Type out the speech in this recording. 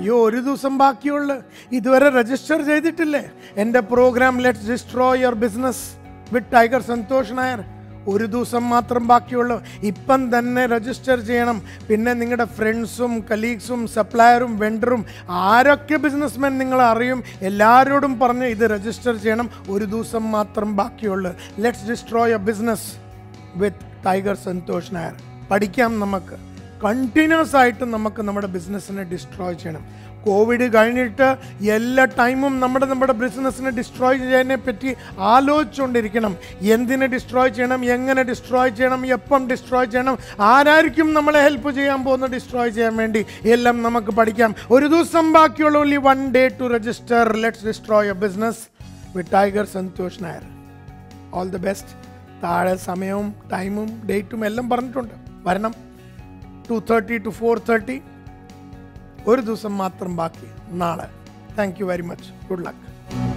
അയ്യോ ഒരു ദിവസം ബാക്കിയുള്ളു. ഇതുവരെ രജിസ്റ്റർ ചെയ്തിട്ടില്ലേ? എന്റെ programme let's destroy your business with Tiger Santhosh Nair ഒരു ദിവസം മാത്രം ബാക്കിയുള്ളു. ഇപ്പം തന്നെ രജിസ്റ്റർ ചെയ്യണം. പിന്നെ നിങ്ങളുടെ ഫ്രണ്ട്സും കലീഗ്സും സപ്ലയറും വെണ്ടറും ആരൊക്കെ ബിസിനസ്മാൻ നിങ്ങൾ അറിയും എല്ലാവരോടും പറഞ്ഞ് ഇത് രജിസ്റ്റർ ചെയ്യണം. ഒരു ദിവസം മാത്രം ബാക്കിയുള്ളു. Let's destroy your business with Tiger Santhosh Nair പഠിക്കാം നമുക്ക്. കണ്ടിന്യൂസ് ആയിട്ട് നമുക്ക് നമ്മുടെ ബിസിനസ്സിനെ ഡിസ്ട്രോയ് ചെയ്യണം. കോവിഡ് കഴിഞ്ഞിട്ട് എല്ലാ ടൈമും നമ്മുടെ നമ്മുടെ ബിസിനസ്സിനെ ഡിസ്ട്രോയ് ചെയ്യാനെ പറ്റി ആലോചിച്ചുകൊണ്ടിരിക്കണം എന്തിനെ ഡിസ്ട്രോയ് ചെയ്യണം എങ്ങനെ ഡിസ്ട്രോയ് ചെയ്യണം എപ്പം ഡിസ്ട്രോയ് ചെയ്യണം ആരായിരിക്കും നമ്മളെ ഹെൽപ്പ് ചെയ്യാൻ പോകുന്ന ഡിസ്ട്രോയ് ചെയ്യാൻ വേണ്ടി? എല്ലാം നമുക്ക് പഠിക്കാം. ഒരു ദിവസം ബാക്കിയുള്ള only one day to register let's destroy a business with Tiger Santhosh Nair all the best താഴെ സമയവും ടൈമും ഡേറ്റും എല്ലാം പറഞ്ഞിട്ടുണ്ട്. വരണം. Two thirty two four thirty ഒരു ദിവസം മാത്രം ബാക്കി. നാളെ. Thank you very much good luck